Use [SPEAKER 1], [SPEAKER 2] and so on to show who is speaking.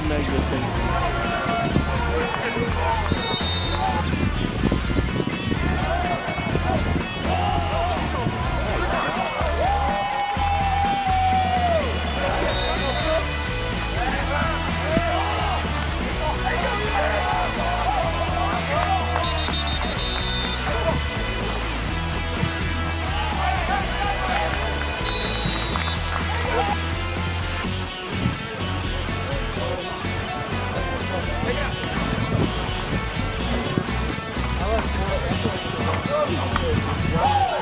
[SPEAKER 1] real negative things. Woo!